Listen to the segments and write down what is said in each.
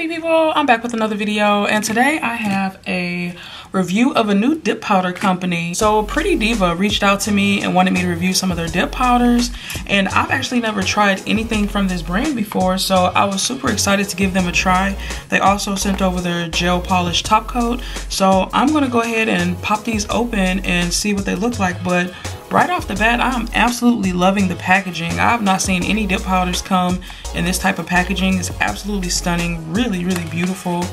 happy people? I'm back with another video and today i have a review of a new dip powder company. So pretty diva reached out to me and wanted me to review some of their dip powders and i've actually never tried anything from this brand before so i was super excited to give them a try. They also sent over their gel polish top coat so i'm to go ahead and pop these open and see what they look like but Right off the bat, I'm absolutely loving the packaging. I have not seen any dip powders come in this type of packaging. It's absolutely stunning, really, really beautiful.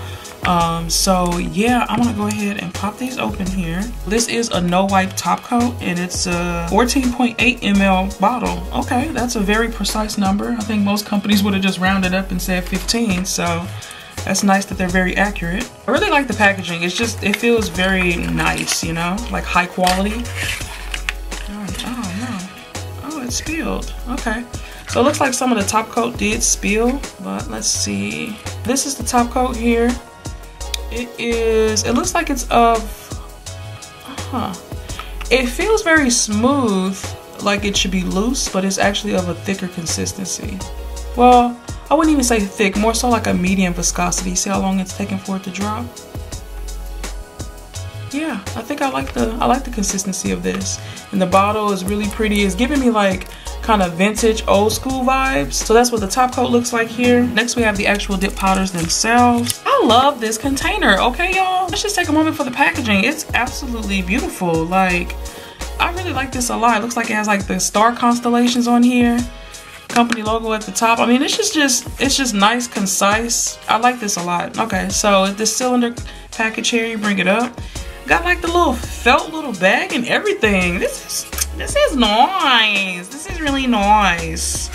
Um, so yeah, I'm gonna go ahead and pop these open here. This is a no wipe top coat and it's a 14.8 ml bottle. Okay, that's a very precise number. I think most companies would have just rounded up and said 15. So that's nice that they're very accurate. I really like the packaging. It's just, it feels very nice, you know, like high quality it spilled. Okay. So it looks like some of the top coat did spill, but let's see. This is the top coat here. It is, it looks like it's of, huh. It feels very smooth, like it should be loose, but it's actually of a thicker consistency. Well, I wouldn't even say thick, more so like a medium viscosity. See how long it's taking for it to drop? Yeah i think i like the i like the consistency of this. And the bottle is really pretty. It's giving me like kind of vintage old school vibes. So that's what the top coat looks like here. Next we have the actual dip powders themselves. I love this container okay y'all? Let's just take a moment for the packaging. It's absolutely beautiful. Like i really like this a lot. It looks like it has like the star constellations on here. Company logo at the top. I mean it's just just it's just nice concise. I like this a lot. Okay so this cylinder package here you bring it up Got like the little felt little bag and everything. This is this is nice. This is really nice.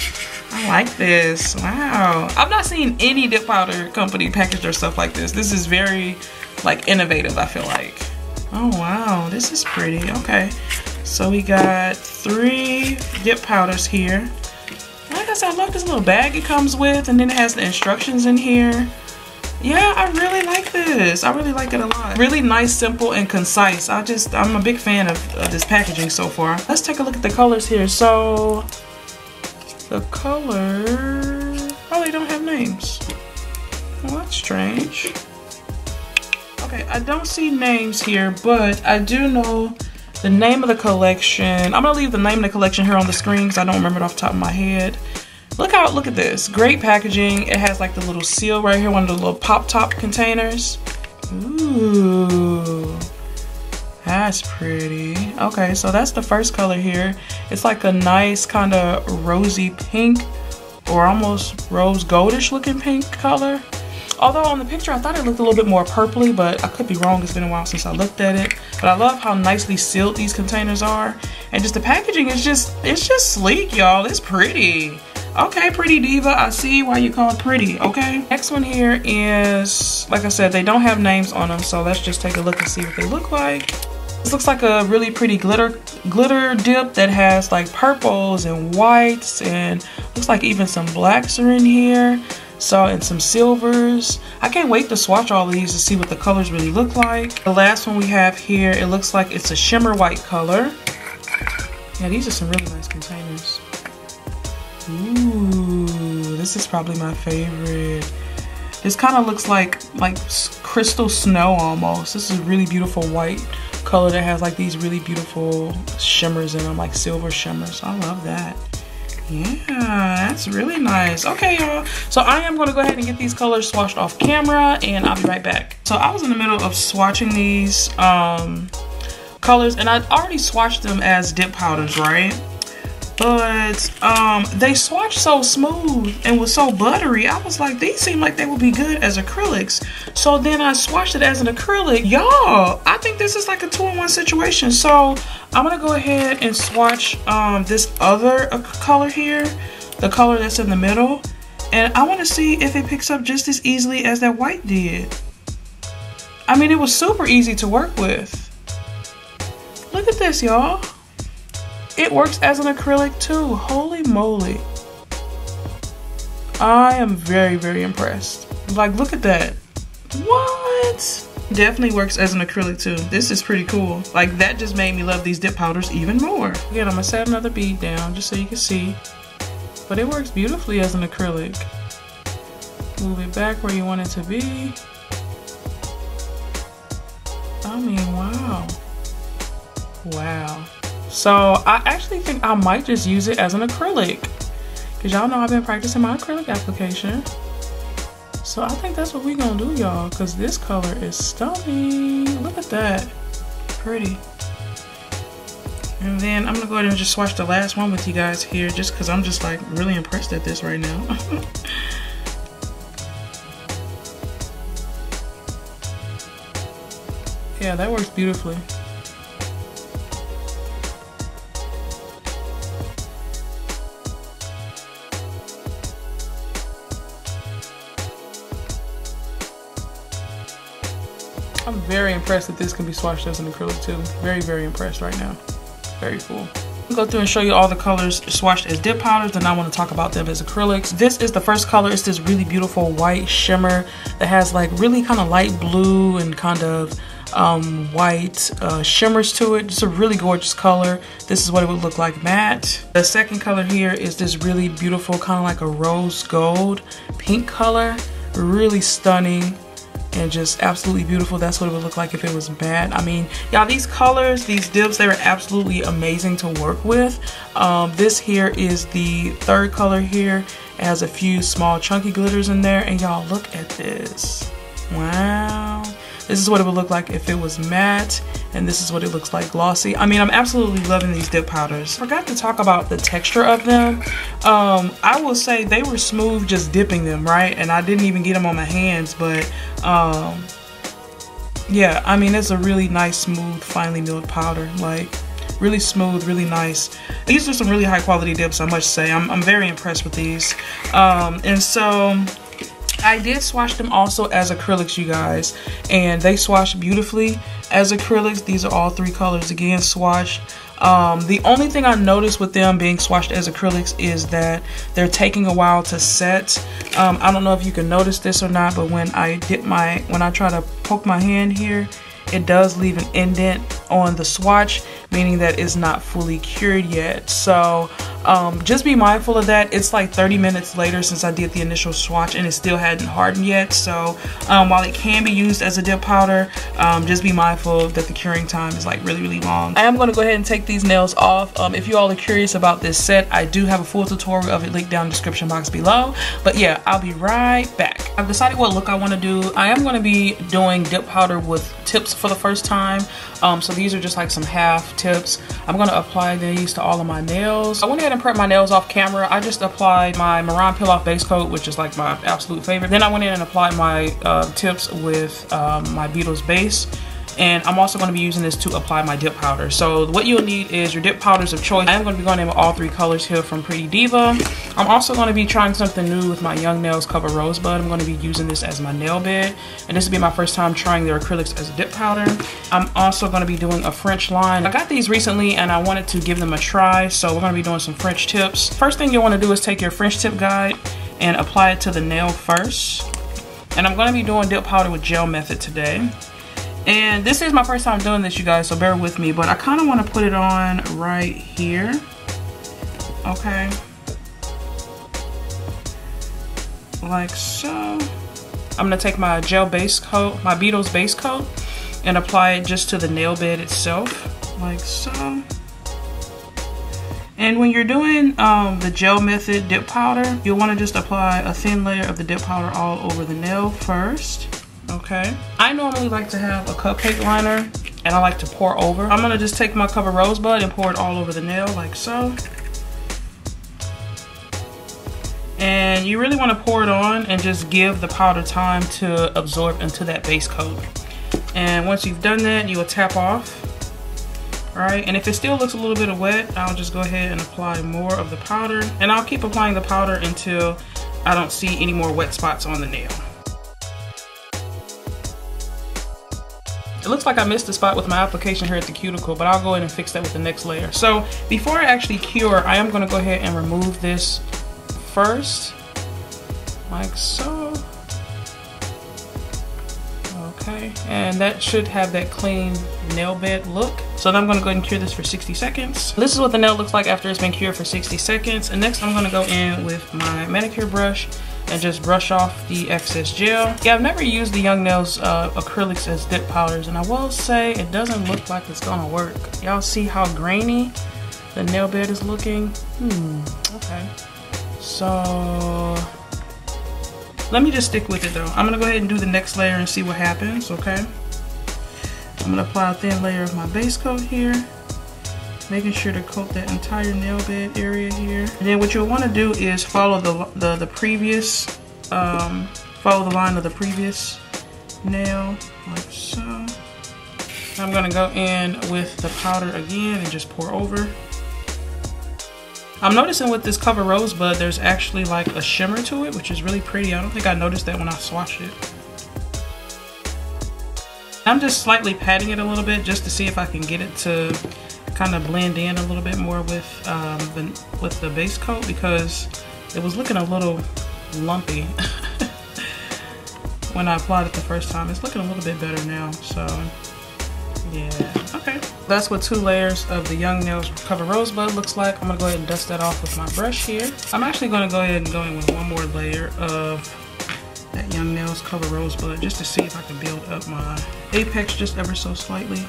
I like this. Wow. I've not seen any dip powder company package their stuff like this. This is very like innovative, I feel like. Oh wow, this is pretty. Okay. So we got three dip powders here. Like I said, I love this little bag it comes with and then it has the instructions in here yeah i really like this. I really like it a lot. Really nice simple and concise. I just i'm a big fan of, of this packaging so far. Let's take a look at the colors here. So the color oh they don't have names. Well that's strange. Okay i don't see names here but i do know the name of the collection. I'm gonna leave the name of the collection here on the screen because i don't remember it off the top of my head Look out, look at this. Great packaging. It has like the little seal right here, one of the little pop top containers. Ooh, that's pretty. Okay, so that's the first color here. It's like a nice kind of rosy pink or almost rose goldish looking pink color. Although on the picture I thought it looked a little bit more purpley, but I could be wrong. It's been a while since I looked at it. But I love how nicely sealed these containers are. And just the packaging is just, it's just sleek, y'all. It's pretty. Okay, Pretty Diva, I see why you call it pretty, okay? Next one here is, like I said, they don't have names on them, so let's just take a look and see what they look like. This looks like a really pretty glitter glitter dip that has like purples and whites and looks like even some blacks are in here. So, and some silvers. I can't wait to swatch all of these to see what the colors really look like. The last one we have here, it looks like it's a shimmer white color. Yeah, these are some really nice containers. Ooh, this is probably my favorite. This kind of looks like like crystal snow almost. This is a really beautiful white color that has like these really beautiful shimmers in them, like silver shimmers. I love that. Yeah, that's really nice. Okay, y'all. So I am going to go ahead and get these colors swatched off camera and I'll be right back. So I was in the middle of swatching these um, colors and I already swatched them as dip powders, right? But um, they swatched so smooth and was so buttery. I was like, these seem like they would be good as acrylics. So then I swatched it as an acrylic. Y'all, I think this is like a two-in-one situation. So I'm gonna go ahead and swatch um, this other color here, the color that's in the middle. And I wanna see if it picks up just as easily as that white did. I mean, it was super easy to work with. Look at this, y'all. It works as an acrylic too. Holy moly. I am very, very impressed. Like, look at that. What? Definitely works as an acrylic too. This is pretty cool. Like, that just made me love these dip powders even more. Again, I'm gonna set another bead down just so you can see. But it works beautifully as an acrylic. Move it back where you want it to be. I mean, wow. Wow. So I actually think I might just use it as an acrylic. Cause y'all know I've been practicing my acrylic application. So I think that's what we gonna do, y'all. Cause this color is stunning. Look at that. Pretty. And then I'm gonna go ahead and just swatch the last one with you guys here just cause I'm just like really impressed at this right now. yeah, that works beautifully. I'm very impressed that this can be swatched as an acrylic too. Very, very impressed right now. Very cool. Go through and show you all the colors swatched as dip powders and I want to talk about them as acrylics. This is the first color. It's this really beautiful white shimmer that has like really kind of light blue and kind of um, white uh, shimmers to it. Just a really gorgeous color. This is what it would look like matte. The second color here is this really beautiful kind of like a rose gold pink color. Really stunning and just absolutely beautiful. That's what it would look like if it was bad. I mean, y'all, these colors, these dips, they are absolutely amazing to work with. Um, this here is the third color here. It has a few small chunky glitters in there. And y'all, look at this. Wow. This is what it would look like if it was matte, and this is what it looks like glossy. I mean, I'm absolutely loving these dip powders. Forgot to talk about the texture of them. Um, I will say they were smooth just dipping them, right? And I didn't even get them on my hands, but um, yeah, I mean, it's a really nice, smooth, finely milled powder. Like, really smooth, really nice. These are some really high quality dips, I must say. I'm, I'm very impressed with these. Um, and so I did swatch them also as acrylics, you guys, and they swatch beautifully as acrylics. These are all three colors again swatched. Um, the only thing I noticed with them being swatched as acrylics is that they're taking a while to set. Um, I don't know if you can notice this or not, but when I dip my, when I try to poke my hand here, it does leave an indent on the swatch, meaning that it's not fully cured yet. So um, just be mindful of that. It's like 30 minutes later since I did the initial swatch and it still hadn't hardened yet. So um, while it can be used as a dip powder, um, just be mindful that the curing time is like really, really long. I am going to go ahead and take these nails off. Um, if you all are curious about this set, I do have a full tutorial of it linked down in the description box below. But yeah, I'll be right back. I've decided what look I want to do. I am going to be doing dip powder with tips for the first time. Um, so these are just like some half tips. I'm to apply these to all of my nails. I went ahead and prepped my nails off camera. I just applied my Mehron Peel Off Base Coat, which is like my absolute favorite. Then I went in and applied my uh, tips with um, my Beetles Base and I'm also going to be using this to apply my dip powder. So what you'll need is your dip powders of choice. I am going to be going in with all three colors here from Pretty Diva. I'm also going to be trying something new with my Young Nails Cover Rosebud. I'm going to be using this as my nail bed and this will be my first time trying their acrylics as a dip powder. I'm also going to be doing a French line. I got these recently and I wanted to give them a try so we're going to be doing some French tips. First thing you'll want to do is take your French tip guide and apply it to the nail first. And I'm going to be doing dip powder with gel method today. And this is my first time doing this, you guys, so bear with me. But I kind of want to put it on right here. Okay. Like so. I'm going to take my gel base coat, my Beetles base coat, and apply it just to the nail bed itself. Like so. And when you're doing um, the gel method dip powder, you'll want to just apply a thin layer of the dip powder all over the nail first okay? I normally like to have a cupcake liner and I like to pour over. I'm gonna just take my cover rosebud and pour it all over the nail like so. And you really wanna pour it on and just give the powder time to absorb into that base coat. And once you've done that, you will tap off, right? And if it still looks a little bit of wet, I'll just go ahead and apply more of the powder. And I'll keep applying the powder until I don't see any more wet spots on the nail. It looks like I missed a spot with my application here at the cuticle, but I'll go ahead and fix that with the next layer. So before I actually cure, I am gonna go ahead and remove this first, like so. Okay, and that should have that clean nail bed look. So then I'm gonna go ahead and cure this for 60 seconds. This is what the nail looks like after it's been cured for 60 seconds. And next I'm gonna go in with my manicure brush and just brush off the excess gel. Yeah, I've never used the Young Nails uh, acrylics as dip powders and I will say it doesn't look like it's gonna work. Y'all see how grainy the nail bed is looking? Hmm, okay. So, let me just stick with it though. I'm gonna go ahead and do the next layer and see what happens, okay? I'm gonna apply a thin layer of my base coat here making sure to coat that entire nail bed area here. And then what you'll want to do is follow the, the, the previous, um, follow the line of the previous nail, like so. I'm going to go in with the powder again and just pour over. I'm noticing with this Cover Rosebud, there's actually like a shimmer to it, which is really pretty. I don't think I noticed that when I swatched it. I'm just slightly patting it a little bit just to see if I can get it to kind of blend in a little bit more with um, the, with the base coat because it was looking a little lumpy when I applied it the first time. It's looking a little bit better now, so yeah, okay. That's what two layers of the Young Nails Cover Rosebud looks like. I'm gonna go ahead and dust that off with my brush here. I'm actually gonna go ahead and go in with one more layer of that Young Nails Cover Rosebud just to see if I can build up my apex just ever so slightly.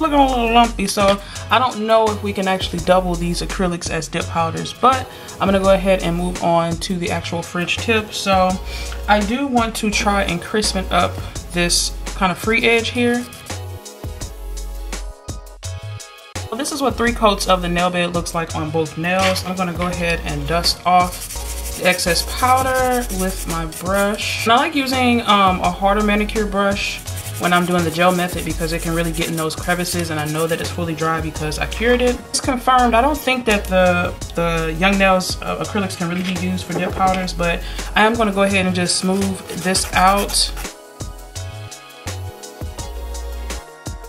Looking a little lumpy so I don't know if we can actually double these acrylics as dip powders but I'm gonna go ahead and move on to the actual French tip. So I do want to try and crispen up this kind of free edge here. This is what three coats of the nail bed looks like on both nails. I'm gonna go ahead and dust off the excess powder with my brush. And I like using um, a harder manicure brush when I'm doing the gel method because it can really get in those crevices and I know that it's fully dry because I cured it. It's confirmed. I don't think that the, the Young Nails uh, acrylics can really be used for dip powders, but I am going to go ahead and just smooth this out.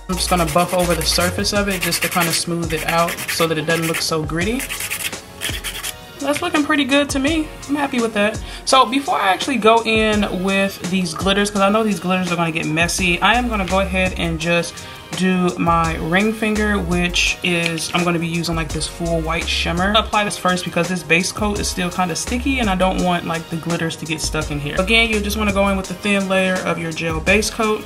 I'm just going to buff over the surface of it just to kind of smooth it out so that it doesn't look so gritty that's looking pretty good to me. I'm happy with that. So before I actually go in with these glitters, because I know these glitters are going to get messy, I am going to go ahead and just do my ring finger, which is, I'm going to be using like this full white shimmer. apply this first because this base coat is still kind of sticky and I don't want like the glitters to get stuck in here. Again, you just want to go in with the thin layer of your gel base coat.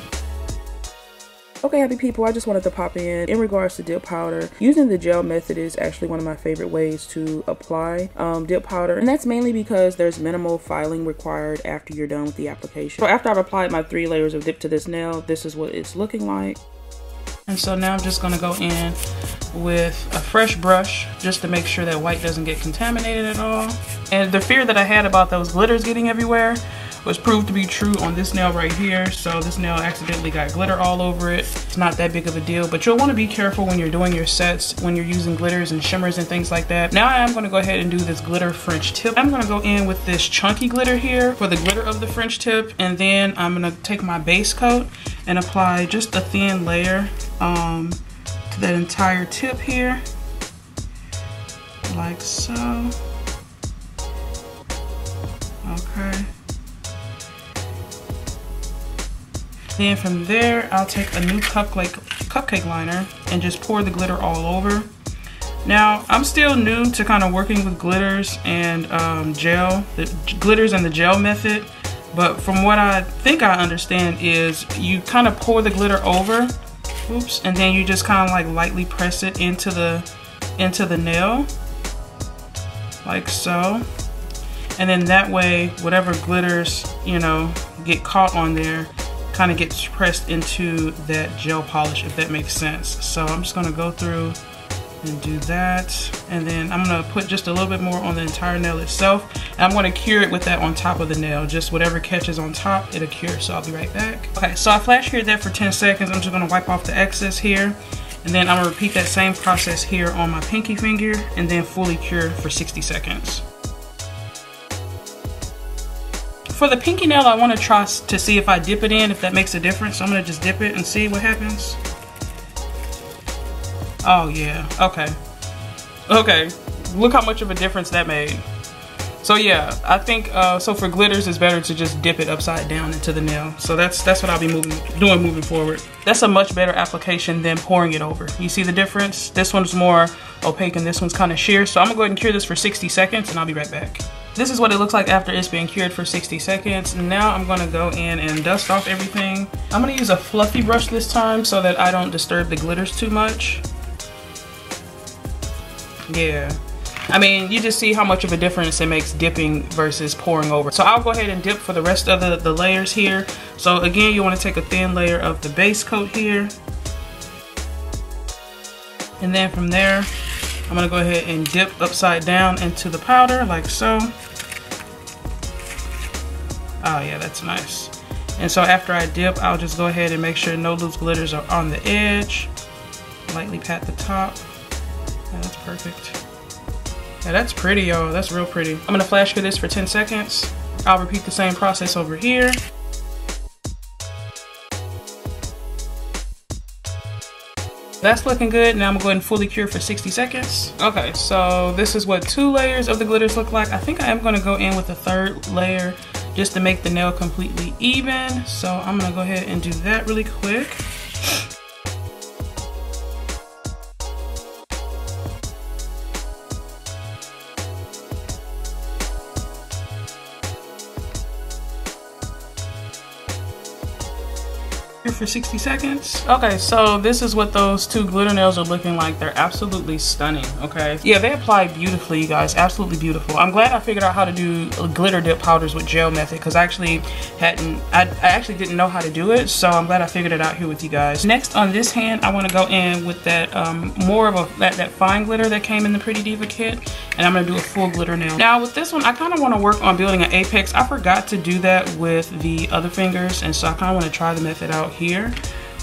Okay, happy people, I just wanted to pop in. In regards to dip powder, using the gel method is actually one of my favorite ways to apply um, dip powder. And that's mainly because there's minimal filing required after you're done with the application. So after I've applied my three layers of dip to this nail, this is what it's looking like. And so now I'm just gonna go in with a fresh brush just to make sure that white doesn't get contaminated at all. And the fear that I had about those glitters getting everywhere, was proved to be true on this nail right here. So this nail accidentally got glitter all over it. It's not that big of a deal, but you'll want to be careful when you're doing your sets, when you're using glitters and shimmers and things like that. Now I am going to go ahead and do this glitter French tip. I'm going to go in with this chunky glitter here for the glitter of the French tip. And then I'm going to take my base coat and apply just a thin layer um, to that entire tip here. Like so. Okay. Then from there, I'll take a new cupcake, cupcake liner and just pour the glitter all over. Now, I'm still new to kind of working with glitters and um, gel, the glitters and the gel method. But from what I think I understand is you kind of pour the glitter over, oops, and then you just kind of like lightly press it into the, into the nail, like so. And then that way, whatever glitters, you know, get caught on there, kind of gets pressed into that gel polish, if that makes sense. So I'm just gonna go through and do that. And then I'm gonna put just a little bit more on the entire nail itself. And I'm gonna cure it with that on top of the nail. Just whatever catches on top, it'll cure. So I'll be right back. Okay, so I flash cured that for 10 seconds. I'm just gonna wipe off the excess here. And then I'm gonna repeat that same process here on my pinky finger and then fully cure for 60 seconds. For the pinky nail, I want to try to see if I dip it in, if that makes a difference. So I'm going to just dip it and see what happens. Oh, yeah. Okay. Okay. Look how much of a difference that made. So yeah, I think uh, so for glitters it's better to just dip it upside down into the nail. So that's that's what I'll be moving doing moving forward. That's a much better application than pouring it over. You see the difference? This one's more opaque and this one's kind of sheer. So I'm gonna go ahead and cure this for 60 seconds and I'll be right back. This is what it looks like after it's been cured for 60 seconds. Now I'm gonna go in and dust off everything. I'm gonna use a fluffy brush this time so that I don't disturb the glitters too much. Yeah, I mean, you just see how much of a difference it makes dipping versus pouring over. So I'll go ahead and dip for the rest of the, the layers here. So again, you wanna take a thin layer of the base coat here. And then from there, I'm gonna go ahead and dip upside down into the powder like so. Oh yeah, that's nice. And so after I dip, I'll just go ahead and make sure no loose glitters are on the edge. Lightly pat the top. Yeah, that's perfect. Yeah, that's pretty, y'all. That's real pretty. I'm gonna flash cure this for 10 seconds. I'll repeat the same process over here. That's looking good. Now I'm gonna go ahead and fully cure for 60 seconds. Okay, so this is what two layers of the glitters look like. I think I am gonna go in with a third layer just to make the nail completely even. So I'm gonna go ahead and do that really quick. For 60 seconds. Okay, so this is what those two glitter nails are looking like. They're absolutely stunning, okay? Yeah, they apply beautifully, you guys, absolutely beautiful. I'm glad I figured out how to do glitter dip powders with gel method because I actually hadn't, I, I actually didn't know how to do it, so I'm glad I figured it out here with you guys. Next on this hand, I wanna go in with that um, more of a, that, that fine glitter that came in the Pretty Diva kit, and I'm gonna do a full glitter nail. Now with this one, I kinda wanna work on building an apex. I forgot to do that with the other fingers, and so I kinda wanna try the method out here here.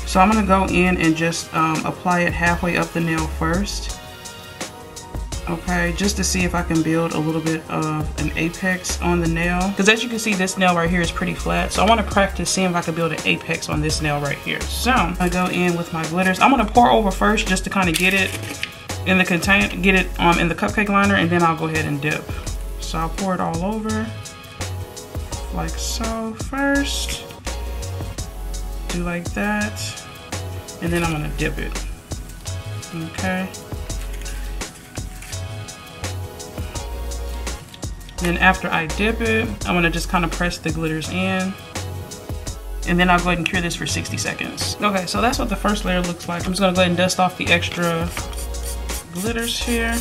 So I'm gonna go in and just um, apply it halfway up the nail first. Okay, just to see if I can build a little bit of an apex on the nail. Because as you can see, this nail right here is pretty flat. So I wanna practice seeing if I can build an apex on this nail right here. So I'm gonna go in with my glitters. I'm gonna pour over first just to kind of get it in the container, get it um, in the cupcake liner, and then I'll go ahead and dip. So I'll pour it all over like so first do like that. And then I'm gonna dip it. Okay. Then after I dip it, I'm gonna just kind of press the glitters in. And then I'll go ahead and cure this for 60 seconds. Okay, so that's what the first layer looks like. I'm just gonna go ahead and dust off the extra glitters here.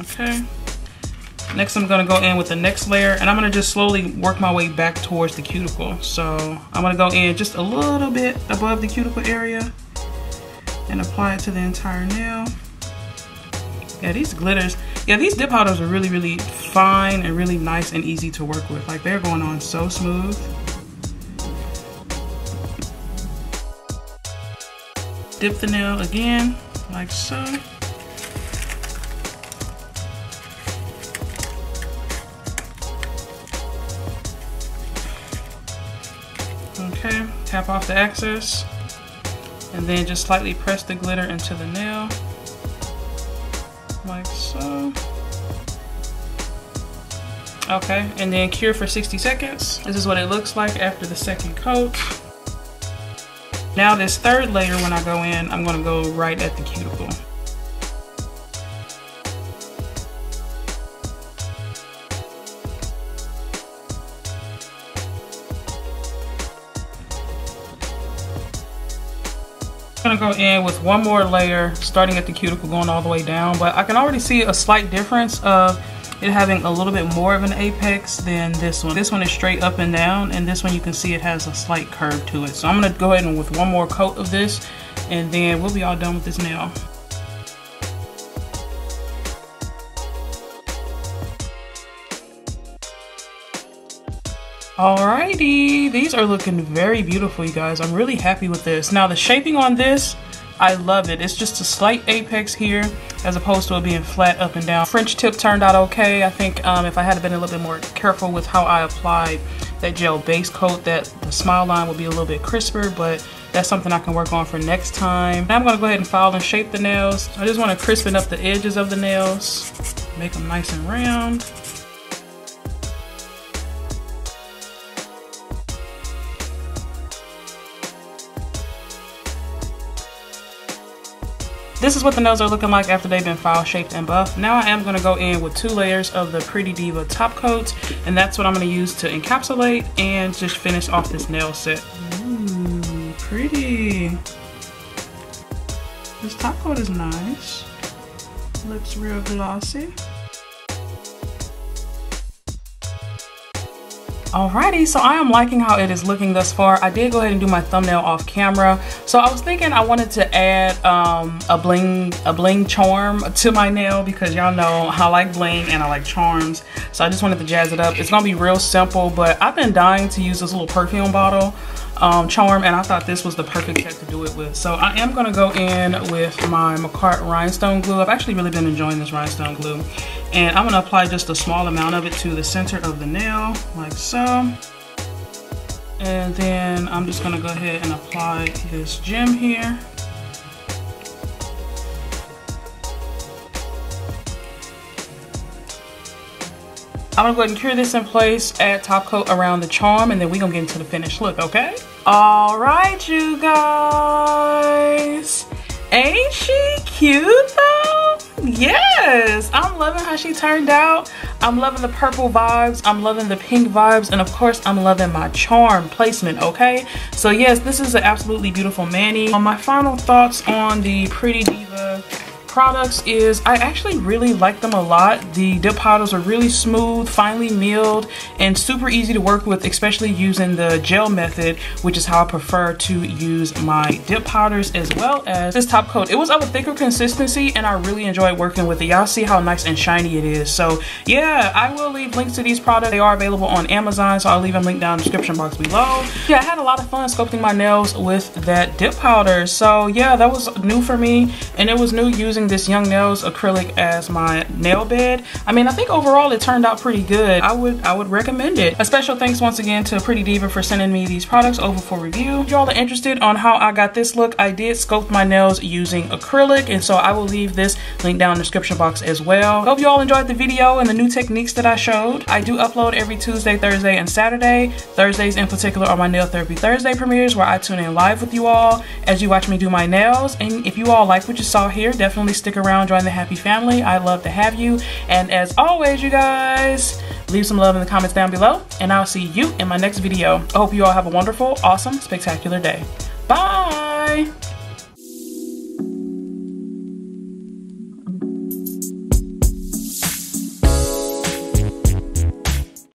Okay. Next I'm gonna go in with the next layer and I'm gonna just slowly work my way back towards the cuticle. So I'm gonna go in just a little bit above the cuticle area and apply it to the entire nail. Yeah, these glitters, yeah, these dip powders are really, really fine and really nice and easy to work with. Like they're going on so smooth. Dip the nail again, like so. Tap off the excess and then just slightly press the glitter into the nail like so. Okay, and then cure for 60 seconds. This is what it looks like after the second coat. Now this third layer, when I go in, I'm gonna go right at the cuticle. Gonna go in with one more layer, starting at the cuticle, going all the way down. But I can already see a slight difference of it having a little bit more of an apex than this one. This one is straight up and down, and this one you can see it has a slight curve to it. So I'm gonna go ahead and with one more coat of this, and then we'll be all done with this nail. Alrighty, these are looking very beautiful, you guys. I'm really happy with this. Now, the shaping on this, I love it. It's just a slight apex here as opposed to it being flat up and down. French tip turned out okay. I think um, if I had been a little bit more careful with how I applied that gel base coat, that the smile line would be a little bit crisper, but that's something I can work on for next time. Now I'm gonna go ahead and file and shape the nails. I just wanna crispen up the edges of the nails. make them nice and round. This is what the nails are looking like after they've been file shaped and buffed. Now I am gonna go in with two layers of the Pretty Diva top coat, and that's what I'm gonna use to encapsulate and just finish off this nail set. Ooh, pretty. This top coat is nice. Looks real glossy. Alrighty, so I am liking how it is looking thus far. I did go ahead and do my thumbnail off camera. So I was thinking I wanted to add um, a bling a bling charm to my nail because y'all know I like bling and I like charms. So I just wanted to jazz it up. It's gonna be real simple, but I've been dying to use this little perfume bottle um, charm and I thought this was the perfect set to do it with. So I am gonna go in with my Makartt rhinestone glue. I've actually really been enjoying this rhinestone glue. And I'm gonna apply just a small amount of it to the center of the nail, like so. And then I'm just gonna go ahead and apply this gem here. I'm gonna go ahead and cure this in place, add top coat around the charm, and then we're gonna get into the finished look, okay? All right, you guys. Ain't she cute though? Yes, I'm loving how she turned out. I'm loving the purple vibes. I'm loving the pink vibes. And of course, I'm loving my charm placement, okay? So yes, this is an absolutely beautiful mani. On um, my final thoughts on the Pretty Diva products is I actually really like them a lot. The dip powders are really smooth, finely milled, and super easy to work with, especially using the gel method, which is how I prefer to use my dip powders as well as this top coat. It was of a thicker consistency and I really enjoyed working with it. Y'all see how nice and shiny it is. So yeah, I will leave links to these products. They are available on Amazon, so I'll leave them linked down in the description box below. Yeah, I had a lot of fun sculpting my nails with that dip powder. So yeah, that was new for me and it was new using using this Young Nails acrylic as my nail bed. I mean, I think overall it turned out pretty good. I would I would recommend it. A special thanks once again to Pretty Diva for sending me these products over for review. If y'all are interested on how I got this look, I did sculpt my nails using acrylic, and so I will leave this link down in the description box as well. Hope you all enjoyed the video and the new techniques that I showed. I do upload every Tuesday, Thursday, and Saturday. Thursdays in particular are my Nail Therapy Thursday premieres where I tune in live with you all as you watch me do my nails. And if you all like what you saw here, definitely stick around, join the happy family. I'd love to have you. And as always, you guys, leave some love in the comments down below, and I'll see you in my next video. I hope you all have a wonderful, awesome, spectacular day. Bye!